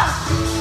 Go!